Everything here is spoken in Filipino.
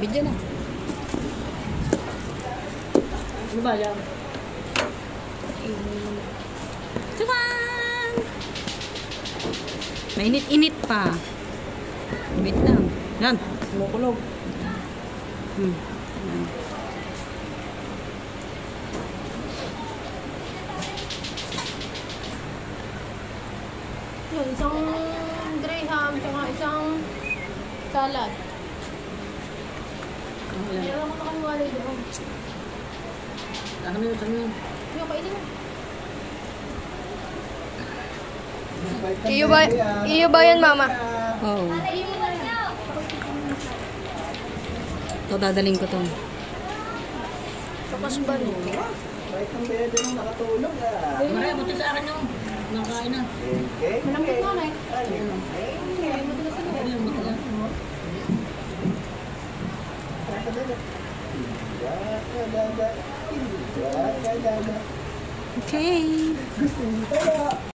Video na. Ano ba yan? Tuman! Mainit-init pa. Wait lang. Yan. Kumukulog. Hmm. Yan. Yun, isang graham, tsaka isang salad. Ano yan? Nakaniwala doon. Ano yun? Ano yun? Yung kainin mo. Iyo ba, iyo ba yan, mama? Oo. Ito, dadaling ko to. Tapos ba no? Kahit ang beda nung nakatulog ah. Maray, buti sa akin yung nakain na. Okay. Malambot na na eh. Ano? Kaya madalas na yung matagal? Dada. Dada. Dada. Okay.